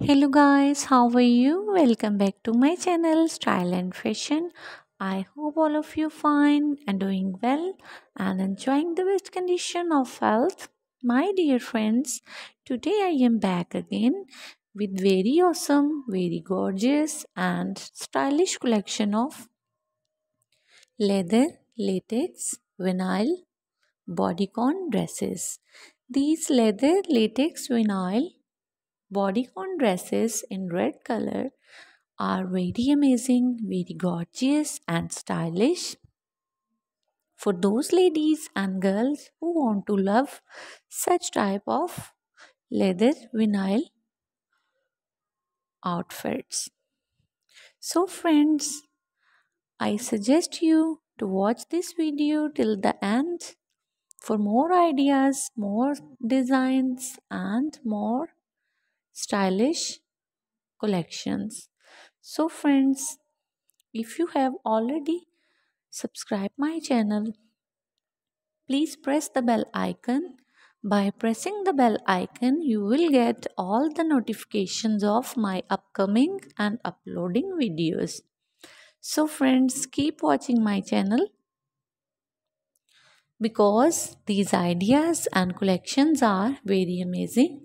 Hello guys, how are you? Welcome back to my channel Style and Fashion. I hope all of you fine and doing well and enjoying the best condition of health. My dear friends, today I am back again with very awesome, very gorgeous and stylish collection of leather, latex, vinyl, bodycon dresses. These leather, latex, vinyl bodycon dresses in red color are very amazing, very gorgeous and stylish. For those ladies and girls who want to love such type of leather vinyl outfits. So friends, I suggest you to watch this video till the end for more ideas, more designs and more stylish collections. So friends, if you have already subscribed my channel, please press the bell icon. By pressing the bell icon, you will get all the notifications of my upcoming and uploading videos. So friends, keep watching my channel because these ideas and collections are very amazing